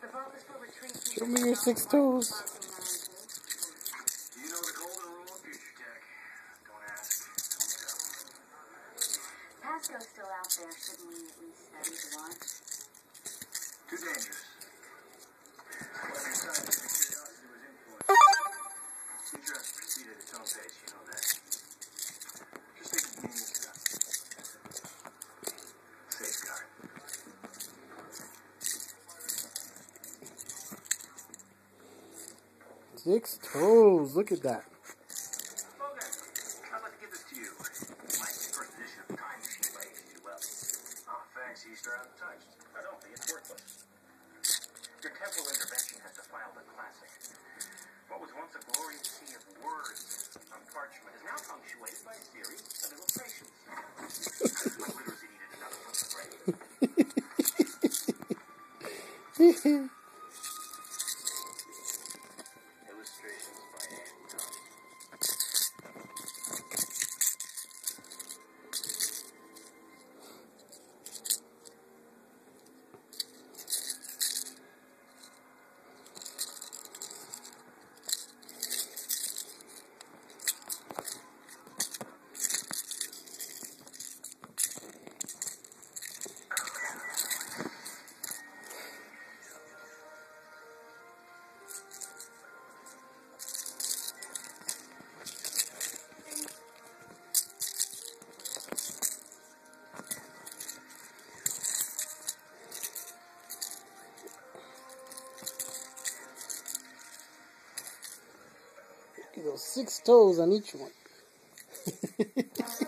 Show me your six toes. You know the golden rule of future tech. Don't ask, don't Pasco's still out there. Shouldn't we at least study the launch? tell. Too dangerous. By H.G. Wells. Thanks, Easter. I'm don't think it's worthless. Your temporal intervention has defiled a classic. What was once a glorious sea of words on parchment is now punctuated by a series of illustrations. My literacy needed another one, right? Illustrations Those six toes on each one.